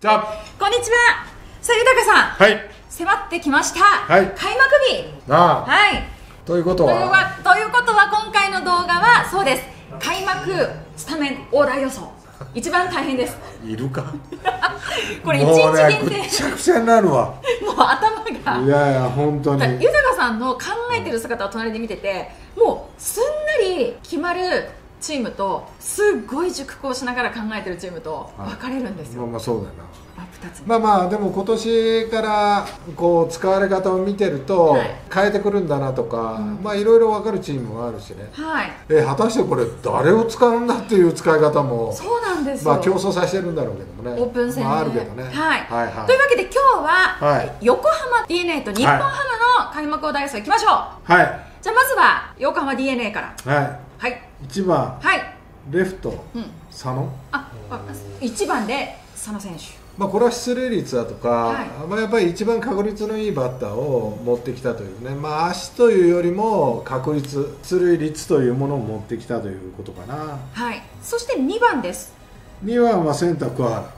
じゃあ。こんにちは。さあ豊さん。はい。迫ってきました、はい。開幕日。ああ。はい。ということは。わということは今回の動画はそうです。開幕スタメンオーダー予想。一番大変です。いるか？これ一日限定。っちゃくちゃになるわ。もう頭が。いやいや本当に。豊さんの考えてる姿を隣で見ててもうすんなり決まるチームとすっごい熟考しながら考えてるチームと分かれるんですよ、まあまあそうだよな。まあまあでも今年からこう使われ方を見てるとはい。変えてくるんだなとか、うん。まあいろいろ分かるチームもあるしね。はい。え果たしてこれ誰を使うんだっていう使い方もそうなんですよ、まあ競争させてるんだろうけどもね。オープン戦で、まあ、あるけどね。はい、はいはい。というわけで今日は、はい。横浜 d n a と日本ハムの開幕を大予想いきましょう、はいじゃあまずは横浜 d n a から。はい。はい。1番はい。レフトうん。佐野。ああ1番で佐野選手。まあ、これは出塁率だとか、はい。まあ、やっぱり一番確率のいいバッターを持ってきたというね、まあ、足というよりも確率出塁率というものを持ってきたということかな。はい。そして2番です。2番はセンター桑原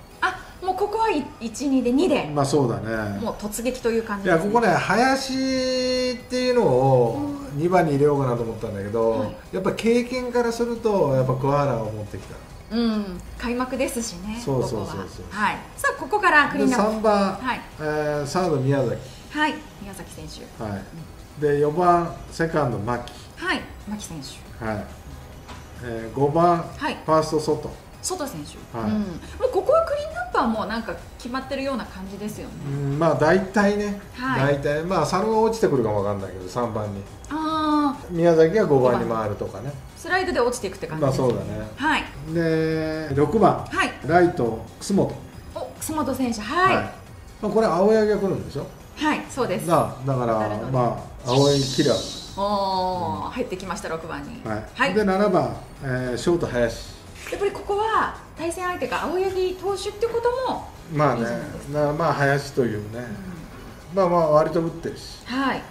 ここは12で2で。まあそうだね。もう突撃という感いじね、やここね林っていうのを2番に入れようかなと思ったんだけど、はい。やっぱ経験からするとやっぱ桑原を持ってきた。うん。開幕ですしねそうそうそうそう。ここは。はい。さあここからクリでーンアップ。3番、はい。えーサード宮崎、はい。宮崎選手。はい、で4番セカンド牧、はい。牧選手。はい。えー、5番、はい。ファースト外外選手、はい。うん、もうここはクリーンアップはもうなんか決まってるような感じですよね。うんまあ大体ね、はい。大体まあ佐野が落ちてくるかもわかんないけど3番に。ああ宮崎が5番に回るとかね。スライドで落ちていくって感じ。です、まあそうだね。はい。で6番。はい。ライト楠本。お楠本選手はい。はい、まあ、これ青柳が来るんでしょ？そうです。だだからまあ青柳キラー。おー入ってきました6番に。はい、はい。で7番、えーショート林やっぱりここは対戦相手が青柳投手ってことも、まあねなまあ林というね、まあまあ割と打ってるし、はい。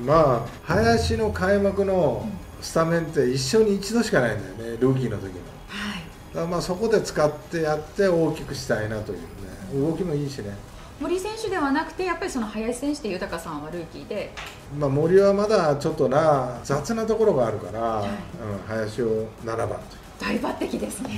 うん。まあ林の開幕のスタメンって一生に一度しかないんだよねルーキーの時の。はい。だからまあそこで使ってやって大きくしたいなというね。動きもいいしね、森選手ではなくてやっぱりその林選手って豊さんはルーキーで。まあ、森はまだちょっとな雑なところがあるから、い。うん、林を7番と大抜擢ですね、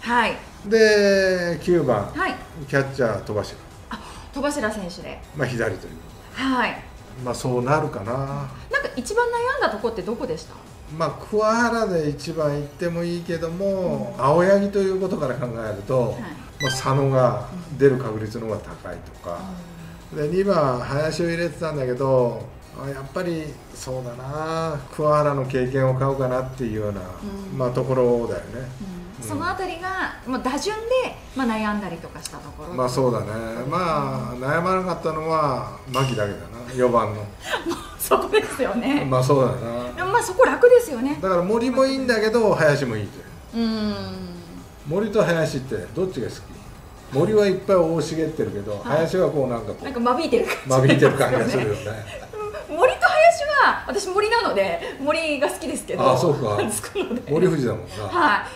はい。で9番。はい。キャッチャー戸柱、あ戸柱選手で。まあ、左という。はい。まあそうなるかな。なんか一番悩んだとこってどこでした？まあ桑原で一番行ってもいいけども、青柳ということから考えると、まあ、佐野が出る確率の方が高いとか、で2番林を入れてたんだけどあやっぱりそうだな。桑原の経験を買うかなっていうような、うん。まあ、ところだよね、うん。そのあたりがもう打順で、まあ、悩んだりとかしたところ。まあそうだね。まあ悩まなかったのは牧だけだな。4番の。そこですよね、まあそうだな。でもまあそこ楽ですよね。だから森もいいんだけど林もいいといううーん。森と林ってどっちが好き？森はいっぱい大茂ってるけど、林はこうなんかこなんか間引いてるう間引いてる感じがするよねは私森なので森が好きですけど。あそうか。森藤だもんな。はい。まあで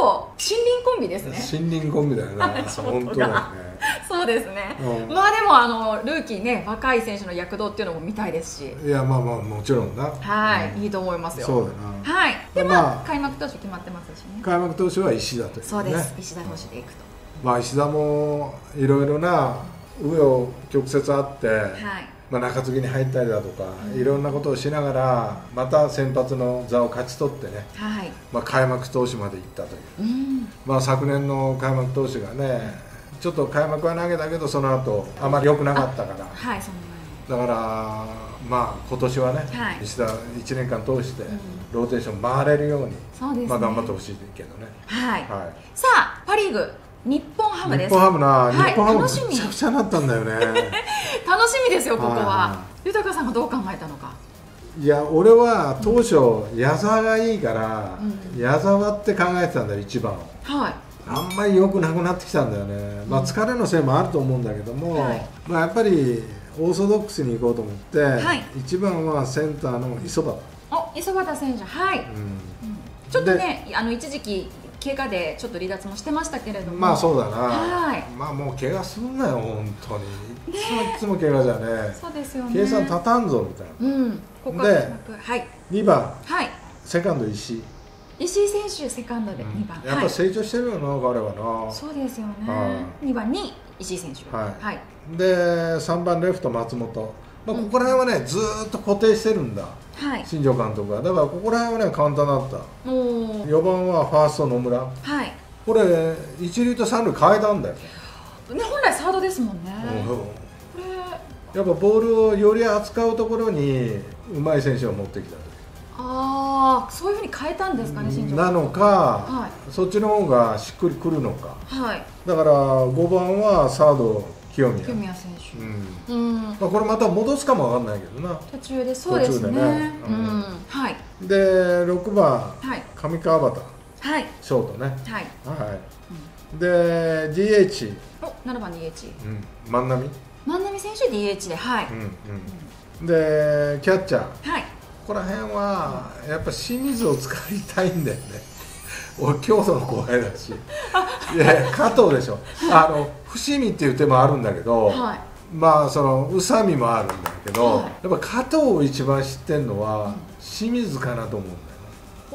も森林コンビですね。森林コンビだよ なはい本当だよね。そうですね、うん。まあでもあのルーキーね若い選手の躍動っていうのも見たいですし。いやまあまあもちろんな。はい、うん。いいと思いますよ。そうだな。はい。でまあまあ。開幕投手決まってますしね。開幕投手は石田というね。そうです、石田投手でいくと。まあ石田もいろいろな紆余曲折あって、はいまあ、中継ぎに入ったりだとか、いろんなことをしながらまた先発の座を勝ち取ってね、はい。まあ、開幕投手まで行ったという、うん。まあ、昨年の開幕投手がねちょっと開幕は投げたけどその後あまり良くなかったから。はいだからまあ今年はね、はい。石田1年間通してん。ローテーション回れるように、うですね。まあ、頑張ってほしいけどね、はい、はさあパ・リーグ日本ハムい、です。日本ハムな、はい日本ハムめちゃくちゃなったんだよね 楽しみですよここは、豊さんがどう考えたのか。いや俺は当初矢沢がいいから、うん。矢沢って考えてたんだよ一番。をはい。あんまり良くなくなってきたんだよね、まあ、疲れのせいもあると思うんだけども、はい。まあ、やっぱりオーソドックスに行こうと思って、はい。一番はセンターの磯端、お磯端選手はい、うん。ちょっとねあの一時期怪我でちょっと離脱もしてましたけれども。まあそうだな、はい。まあもう怪我すんなよ本当に。いつもいつも怪我じゃねそうですよね。計算立たんぞみたいな。うん。ここはではい。2番。はい。セカンド石。井、石井選手セカンドで。うん。2番、やっぱ成長してるよな、彼はな。そうですよね。は2番に石井選手。はい。はい、で3番レフト松本、まあ、うん。ここら辺はね、ずーっと固定してるんだ。はい、新庄監督は。だからここら辺はね簡単だった。おー。4番はファースト野村。はい。これ一塁と三塁変えたんだよ、ね。本来サードですもんね、うん。これ。やっぱボールをより扱うところにうまい選手を持ってきたああそういうふうに変えたんですかね新庄なのか、はそっちの方がしっくりくるのか。はい。だから5番はサード清宮。清宮選手。うん。うん。まあ、これまた戻すかもわかんないけどな。途中でそうですね。ね。ううん。んはい。で6番はい。上川端はい。ショートね。はい。はい、で DH、お7番 DH うん、万波、万波選手 DH ではい、うんうん、でキャッチャー。こはい。こら辺はやっぱ清水を使いたいんだよね。俺京都の後輩だし。いや加藤でしょ。あの伏見っていう手もあるんだけど、はい。まあその宇佐美もあるんだけど、はい。やっぱ加藤を一番知ってるのは清水かなと思うんだよね。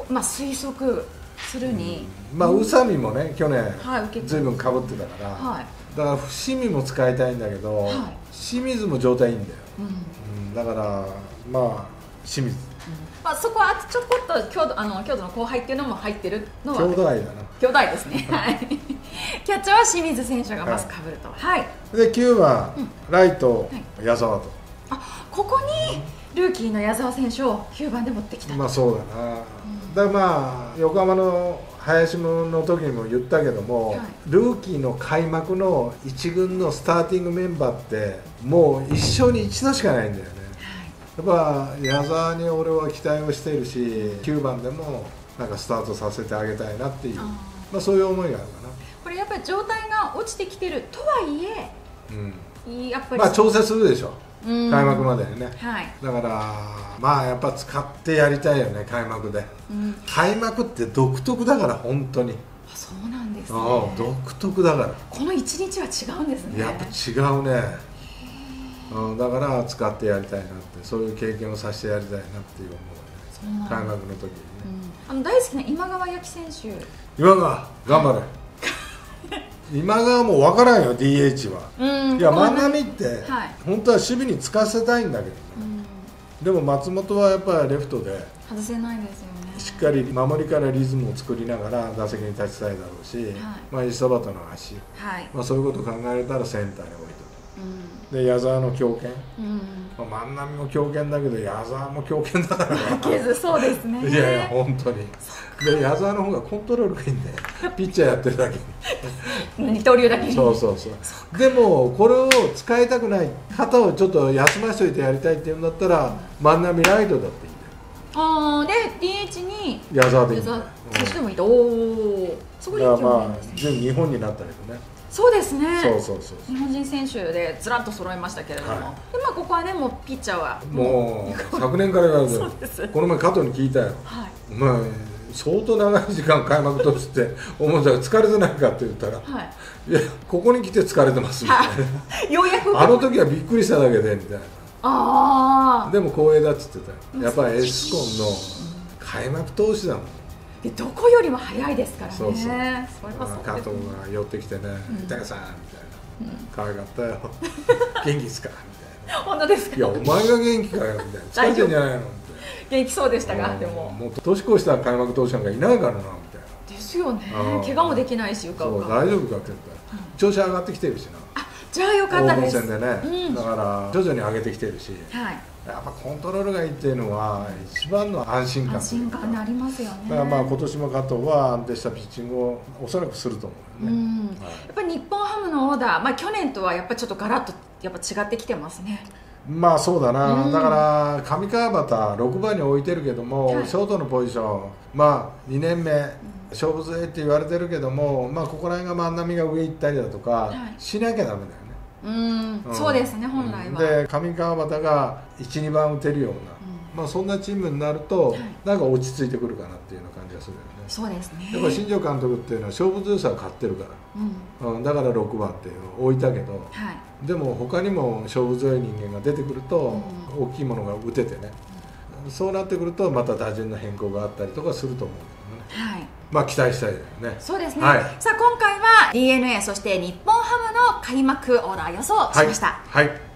おまあ推測するに、まあ宇佐美もね去年ずいぶんかぶってたから、はい。だから伏見も使いたいんだけど、はい。清水も状態いいんだよ、うん。うん、だからまあ清水まあ、そこはちょこっと京都あの京都の後輩っていうのも入ってるのは兄弟だな。兄弟ですね。はい。キャッチャーは清水選手がまずかぶるとは。い、で9番、うん。ライト、はい。矢沢と。あここにルーキーの矢沢選手を9番で持ってきた、まあそうだな、だからまあ横浜の林の時にも言ったけども、はい。ルーキーの開幕の1軍のスターティングメンバーってもう一生に一度しかないんだよねやっぱ矢沢に俺は期待をしているし9番でもなんかスタートさせてあげたいなっていうまあ、そういう思いがあるかこれやっぱり状態が落ちてきてるとはいえな、うん、やっぱりまあ調整するでしょ。うん。開幕までにね。はい、だからまあやっぱ使ってやりたいよね開幕で。うん、開幕って独特だから本当に。あそうなんですね。独特だから。この一日は違うんですね。やっぱ違うね、うん、だから使ってやりたいなってそういう経験をさせてやりたいなっていう思そうね開幕の時にね、うん、あの大好きな今川焼き選手。今川頑張れ。今川も分からんよ DH は、うんいや万波って、はい。本当は守備につかせたいんだけど、うん。でも松本はやっぱりレフトで外せないですよね。しっかり守りからリズムを作りながら打席に立ちたいだろうし、まあ、石田端の足、はい、まあ、そういうことを考えたらセンターに置いとで矢沢の強肩、んうん、まあ、万波も強肩だけど矢沢も強肩だからな。けずそうですね。いやいや本当に。で矢沢の方がコントロールがいいんだよ。ピッチャーやってるだけ。に二刀流だけに。そうそうそう。でもこれを使いたくない。肩をちょっと休ませといてやりたいっていうんだったら万波ライトだっていいんだよ。ああで DH に矢沢でいい矢沢選手でもいい。と、おおそこうんにだからまあ興味あるんですね。順日本になったけどねそうですね。そうそうそう日本人選手でずらっと揃いましたけれども、はい。でまあここはねもうピッチャーはもう昨年から言われてそうです。この前加藤に聞いたよ。はい。お前相当長い時間開幕投手って思ったら疲れてないかって言ったらはい。いやここに来て疲れてますみたいい。ようやく。なあの時はびっくりしただけでみたいああなでも光栄だっつってたよ。やっぱりエスコンの開幕投手だもん。でどこよりも早いですからね。そうそう。が寄ってきてねうん「板谷さん」みたいな「可愛かったよ元気っすか?」みたいな。本当ですか？いやお前が元気かよみたいな。疲れてんじゃないのみたいな。元気そうでしたがうん。でも。もう年越した開幕投手なんかいないからなみたいな。ですよね。うん。怪我もできないしうかそううか大丈夫かって言ったら。調子上がってきてるしなじゃあよかったです。戦でね、うん。だから徐々に上げてきてるし。はい。やっぱコントロールがいいっていうのは一番の安心感安心感になりますよね。だからまあ今年も加藤は安定したピッチングをおそらくすると思うよね、うん。はい。やっぱり日本ハムのオーダー、まあ、去年とはやっぱりちょっとガラッとやっぱ違ってきてますね。まあそうだな、うん。だから上川端6番に置いてるけども、はいショートのポジション。まあ2年目、勝負強いって言われてるけども、まあ、ここら辺が万波が上行ったりだとか、い。しなきゃダメだよ。ねうん、うん。そうですね本来は、で上川端が12番打てるような。まあ、そんなチームになると、はい。なんか落ち着いてくるかなっていうような感じがするよね。そうですね。やっぱ新庄監督っていうのは勝負強さは勝ってるかうん。ら、うん、だから6番っていうのを置いたけどはい。でも他にも勝負強い人間が出てくると、う大きいものが打ててね、そうなってくるとまた打順の変更があったりとかすると思うけどね。はいまあ期待したいよね。そうですね、はい。さあ今回は d n a そして日本ハムの開幕オーダー予想しました、はい、はい